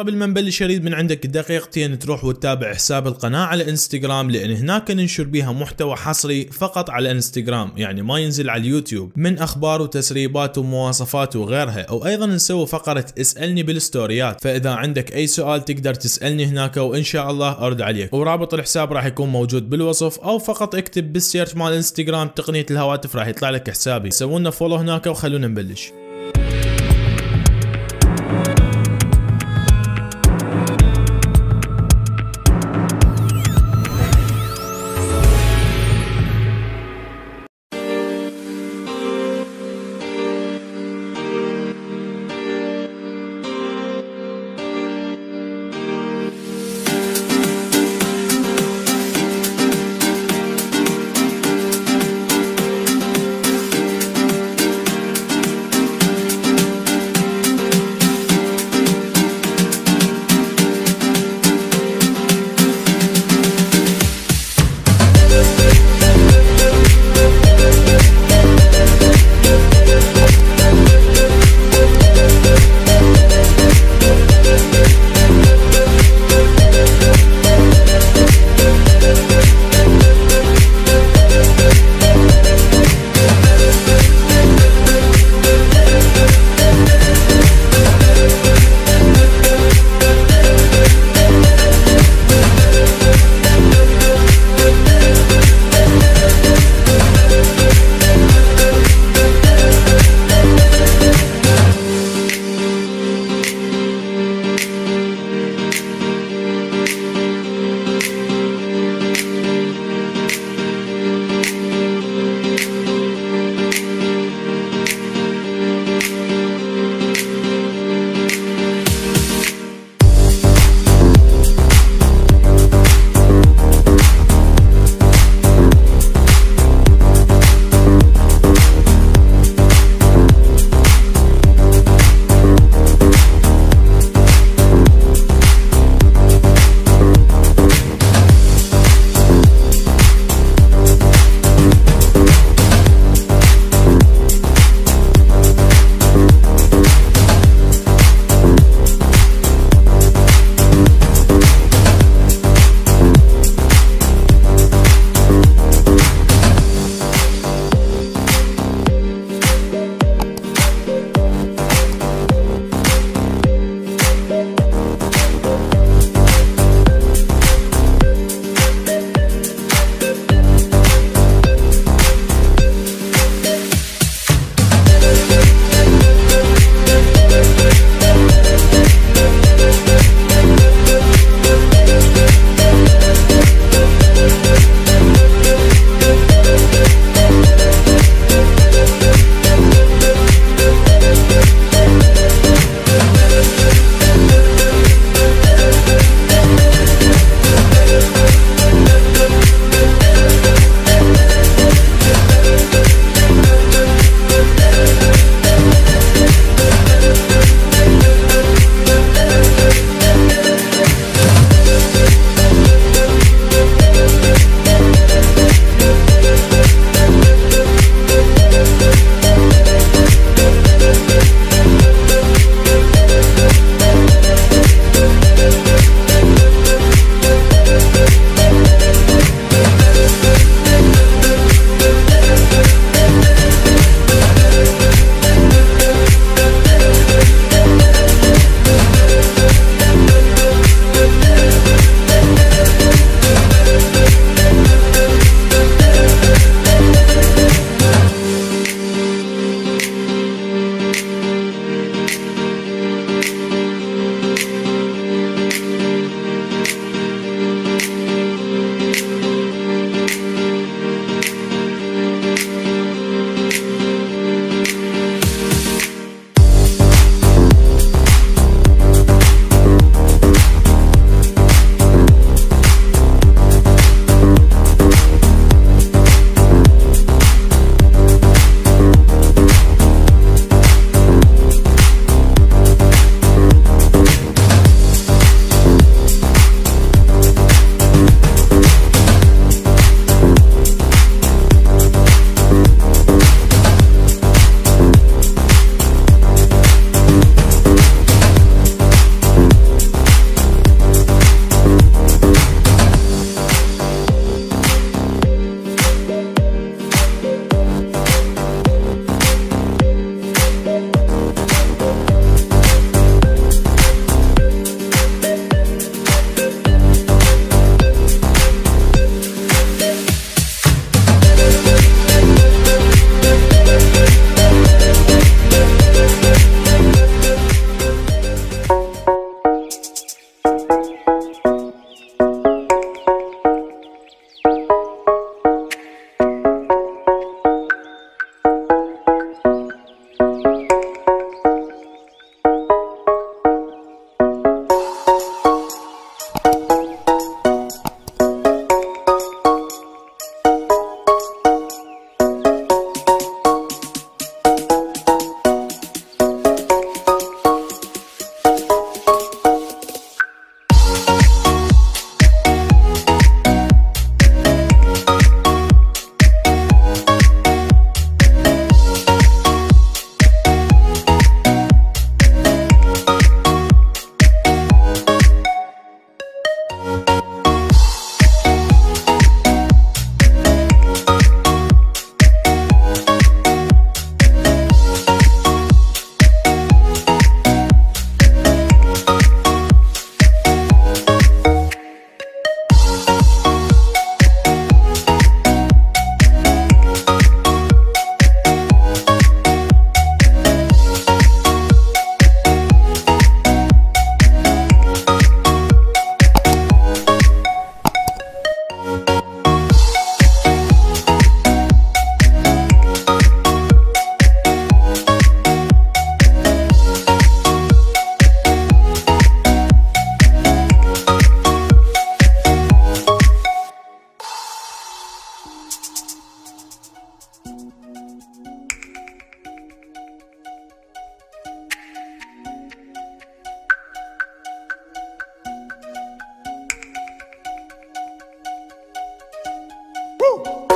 قبل ما نبلش اريد من عندك دقيقتين تروح وتتابع حساب القناة على إنستغرام لأن هناك ننشر بيها محتوى حصري فقط على إنستغرام يعني ما ينزل على اليوتيوب من أخبار وتسريبات ومواصفات وغيرها أو أيضا نسوي فقرة اسألني بالستوريات فإذا عندك أي سؤال تقدر تسألني هناك وإن شاء الله أرد عليك. ورابط الحساب راح يكون موجود بالوصف أو فقط اكتب بال search مال إنستغرام تقنية الهواتف راح يطلع لك حسابي. سوونا follow هناك وخلونا نبلش. Woo!